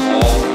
all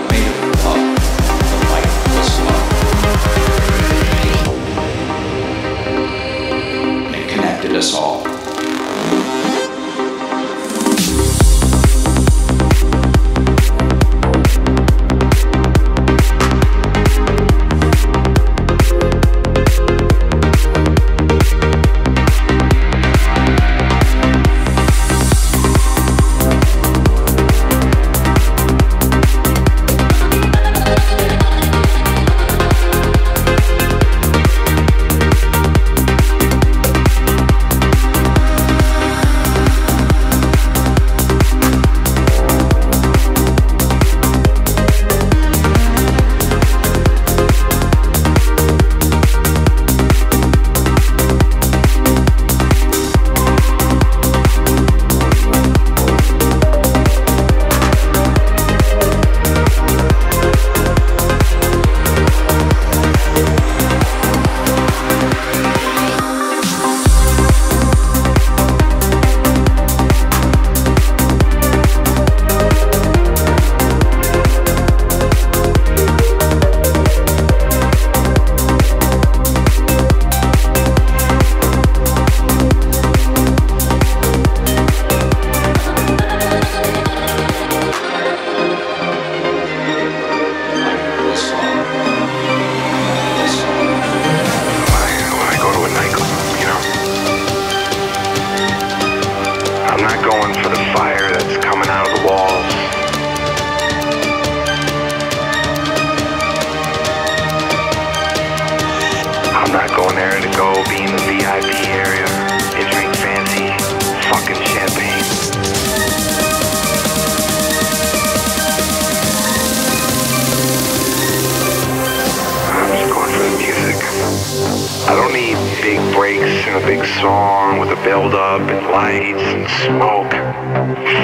lights and smoke.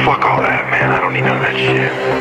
Fuck all that, man. I don't need none of that shit.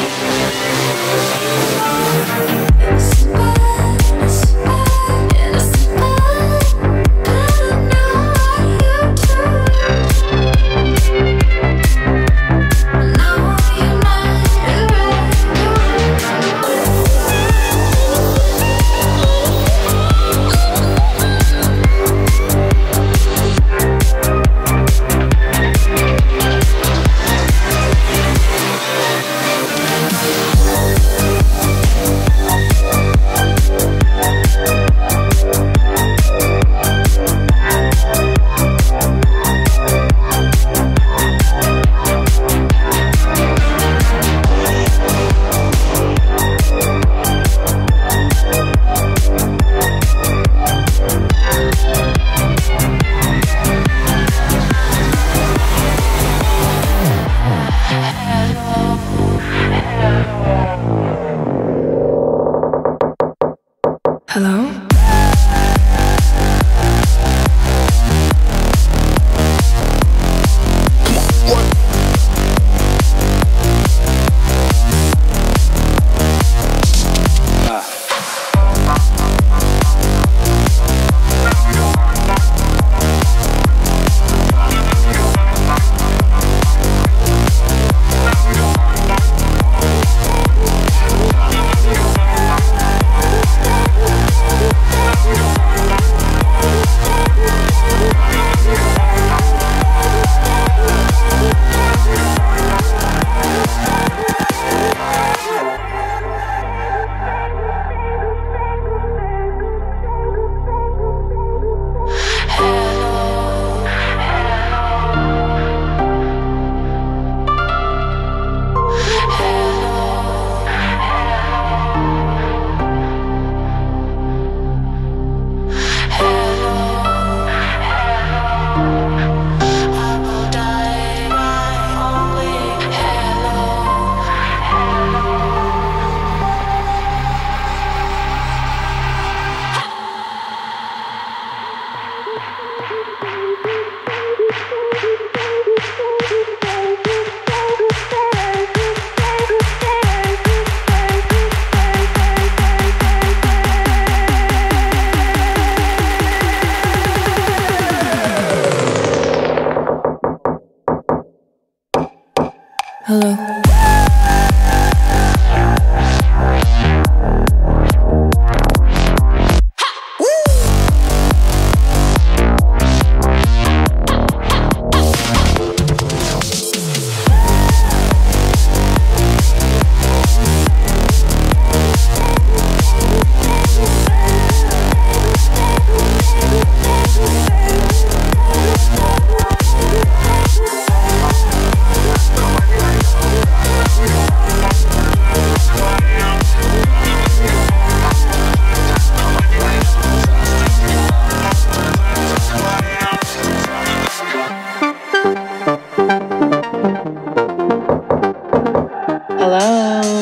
years,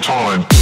time.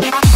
Bye.